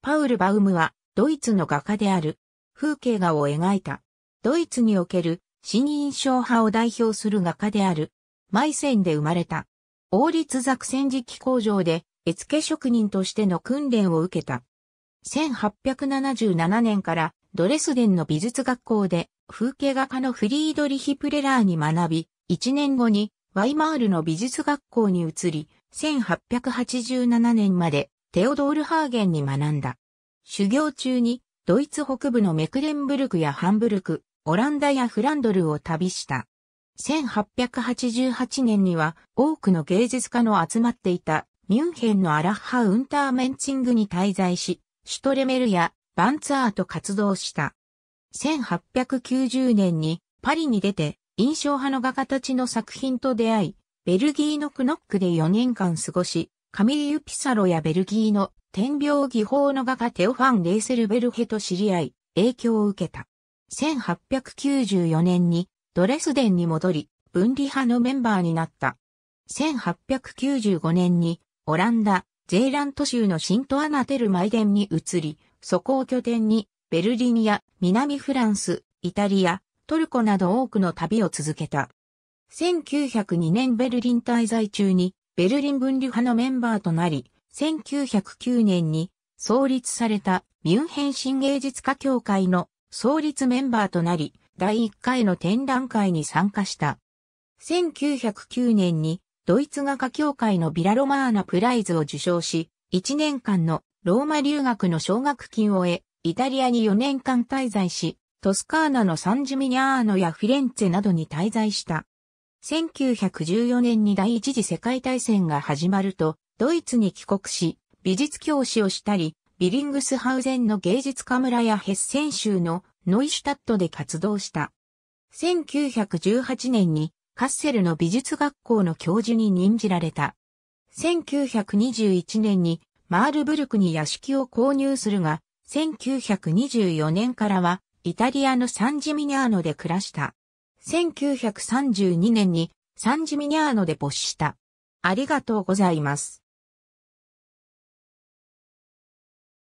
パウル・バウムはドイツの画家である風景画を描いた。ドイツにおける新印象派を代表する画家である。マイセンで生まれた。王立ザク戦時期工場で絵付け職人としての訓練を受けた。1877年からドレスデンの美術学校で風景画家のフリードリヒ・プレラーに学び、1年後にワイマールの美術学校に移り、1887年までテオドール・ハーゲンに学んだ。修行中にドイツ北部のメクレンブルクやハンブルク、オランダやフランドルを旅した。1888年には多くの芸術家の集まっていたミュンヘンのアラッハ・ウンターメンツィングに滞在し、シュトレメルやバンツアーと活動した。1890年にパリに出て印象派の画家たちの作品と出会い、ベルギーのクノックで4年間過ごし、カミリユ・ピサロやベルギーの天描技法の画家テオファン・レーセルベルヘと知り合い、影響を受けた。1894年にドレスデンに戻り、分離派のメンバーになった。1895年にオランダ、ゼーラント州のシントアナテルマイデンに移り、そこを拠点にベルリンや南フランス、イタリア、トルコなど多くの旅を続けた。1902年ベルリン滞在中にベルリン分離派のメンバーとなり、1909年に創立されたミュンヘン新芸術家協会の創立メンバーとなり、第1回の展覧会に参加した。1909年にドイツ画家協会のビラロマーナプライズを受賞し、1年間のローマ留学の奨学金を得、イタリアに4年間滞在し、トスカーナのサンジミニャーノやフィレンツェなどに滞在した。1914年に第一次世界大戦が始まると、ドイツに帰国し、美術教師をしたり、ビリングスハウゼンの芸術家村やヘッセン州のノイシュタットで活動した。1918年にカッセルの美術学校の教授に任じられた。1921年にマールブルクに屋敷を購入するが、1924年からはイタリアのサンジミニャーノで暮らした。1932年にサンジミニャーノで没した。ありがとうございます。